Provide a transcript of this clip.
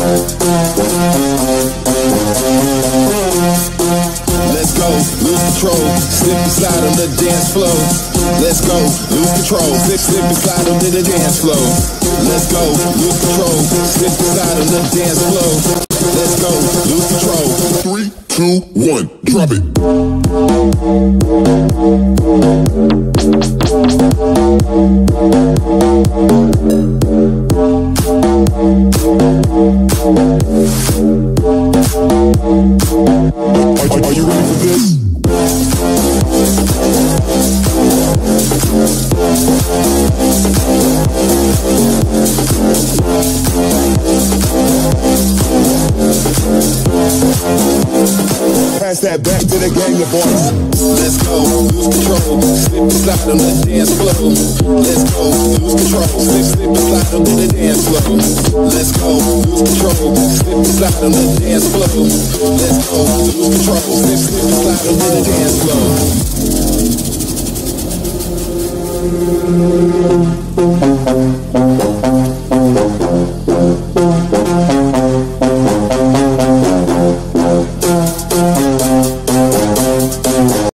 Let's slip and slide on the dance floor. Let's go, lose control, slip, slip and slide on the dance floor. Let's go, lose control, slip and slide on the dance floor. Let's go, lose control. Three, two, one, drop it. Are you ready for this? Pass that back to the gang of boys. Let's go, lose control, slip and slide on the dance floor. Let's go, lose control, slip, slip and slide on the dance floor. Let's go, lose control, slip and slide on the dance floor. Let's go, lose control, slip, slip and slide on the dance floor.